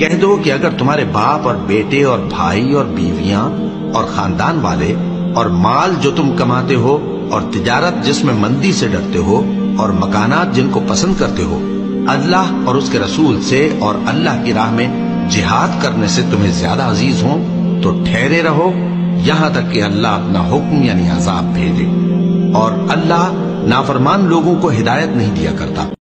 कह दो कि अगर तुम्हारे बाप और बेटे और भाई और बीवियाँ और खानदान वाले और माल जो तुम कमाते हो और तिजारत जिसमें मंदी से डरते हो और मकानात जिनको पसंद करते हो, अल्लाह और उसके रसूल से और अल्लाह की राह में जिहाद करने से तुम्हें ज़्यादा अज़ीज़ हो तो ठहरे रहो। यहाँ तक कि अल्लाह अपना हुक्म यानी अजाब भेजे। और अल्लाह नाफरमान लोगों को हिदायत नहीं दिया करता।